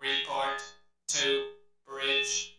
Report to bridge.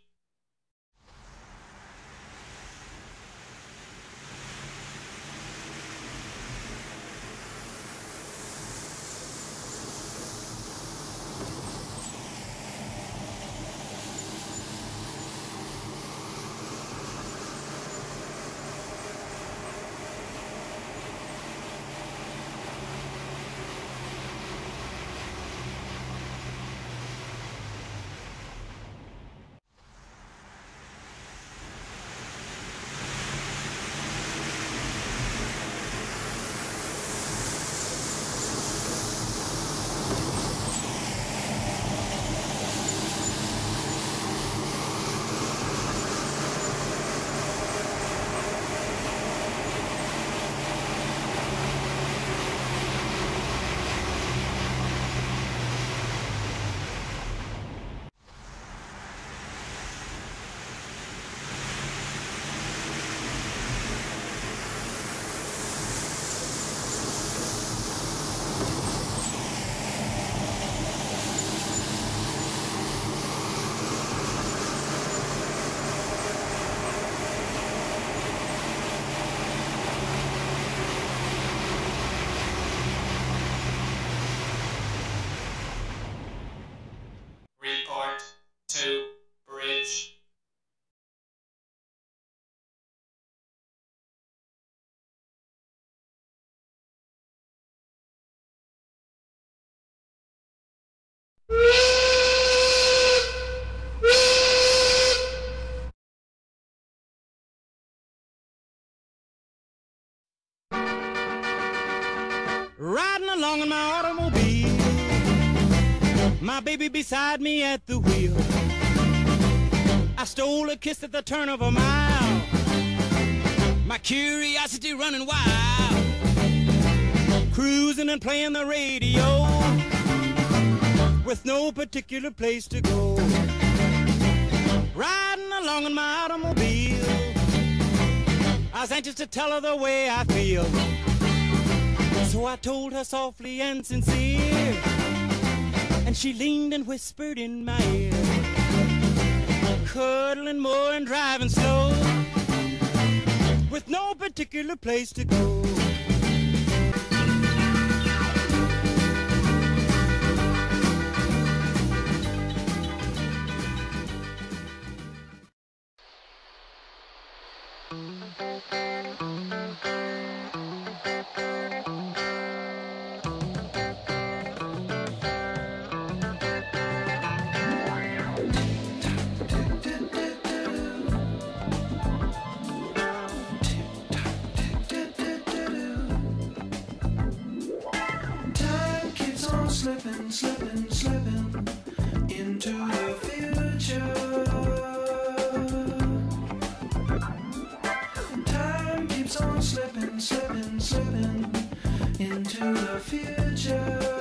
Report to bridge. Riding along in my automobile, my baby beside me at the wheel. I stole a kiss at the turn of a mile, my curiosity running wild. Cruising and playing the radio with no particular place to go. Riding along in my automobile, I was anxious to tell her the way I feel. So I told her softly and sincere, and she leaned and whispered in my ear, cuddling more and driving slow, with no particular place to go. Time slipping, slipping, slipping into the future. Time keeps on slipping, slipping, slipping into the future.